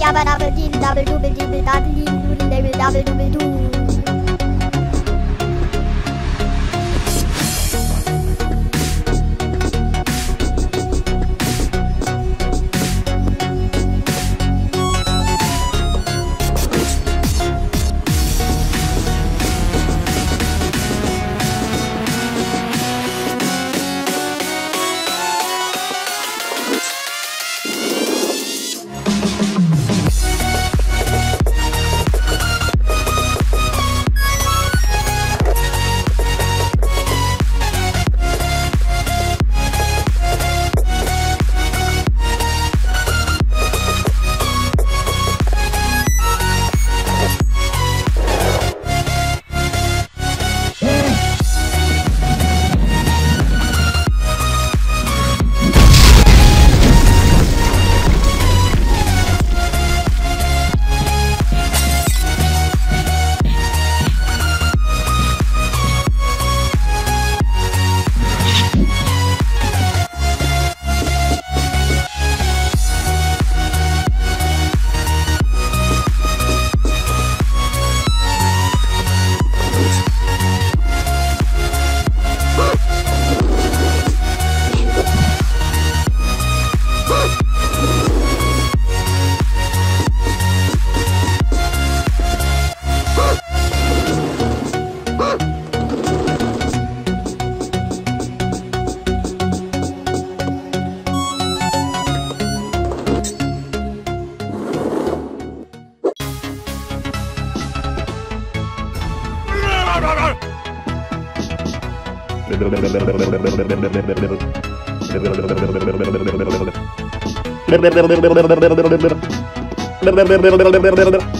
Yabba dabba dee double double double dee, double double double double ¡Me voy, me